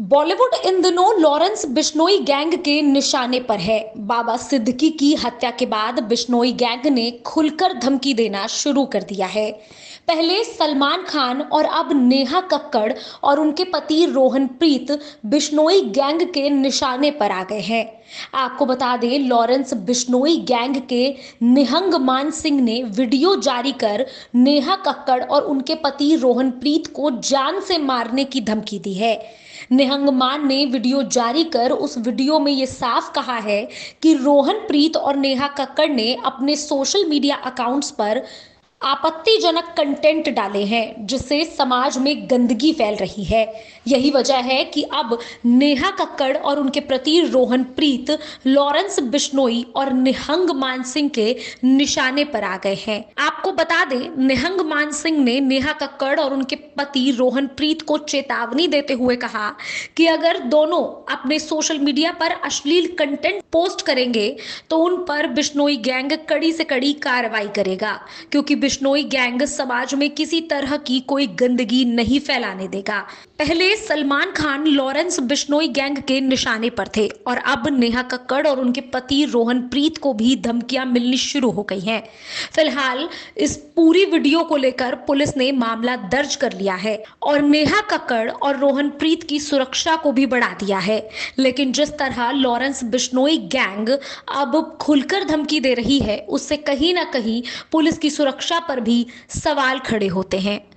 बॉलीवुड इन दिनों Lawrence Bishnoi gang के निशाने पर है। बाबा सिद्दीकी की हत्या के बाद बिश्नोई गैंग ने खुलकर धमकी देना शुरू कर दिया है। पहले सलमान खान और अब नेहा कक्कड़ और उनके पति रोहन प्रीत बिश्नोई गैंग के निशाने पर आ गए हैं। आपको बता दें, लॉरेंस बिश्नोई गैंग के निहंग मान सिंह ने वीडियो जारी कर नेहा कक्कड़ और उनके पति रोहन प्रीत को जान से मारने की धमकी दी है। निहंग मान ने वीडियो जारी कर उस वीडियो में ये साफ़ कहा है कि रोहन प्रीत और नेहा कक्कड़ ने अपने सोशल मीडिया अकाउंट्स पर आपत्तिजनक कंटेंट डाले हैं, जिससे समाज में गंदगी फैल रही है। यही वजह है कि अब नेहा कक्कड़ और उनके प्रति रोहन प्रीत, लॉरेंस बिश्नोई और निहंग मान सिंह के निशाने पर आ गए हैं। आपको बता दें, निहंग मान सिंह ने नेहा कक्कड़ और उनके पति रोहन प्रीत को चेतावनी देते हुए कहा कि अगर दोनों अपने सोशल मीडिया पर अश्लील कंटेंट पोस्ट करेंगे तो उन पर बिश्नोई गैंग कड़ी से कड़ी कार्रवाई करेगा, क्योंकि बिश्नोई गैंग समाज में किसी तरह की कोई गंदगी नहीं फैलाने देगा। पहले सलमान खान लॉरेंस बिश्नोई गैंग के निशाने पर थे और अब नेहा कक्कड़ और उनके पति रोहन प्रीत को भी धमकियाँ मिलनी शुरू हो गई हैं। फ़िलहाल इस पूरी वीडियो को लेकर पुलिस ने मामला दर्ज कर लिया है और नेहा कक्कड़ और रोहन प्रीत की सुरक्षा को भी बढ़ा दिया है। लेकिन जिस तरह लॉरेंस बिश्नोई गैंग अब खुलकर धमकी दे रही है, उससे कहीं ना कहीं पुलिस की सुरक्षा पर भी सवाल खड़े होते हैं।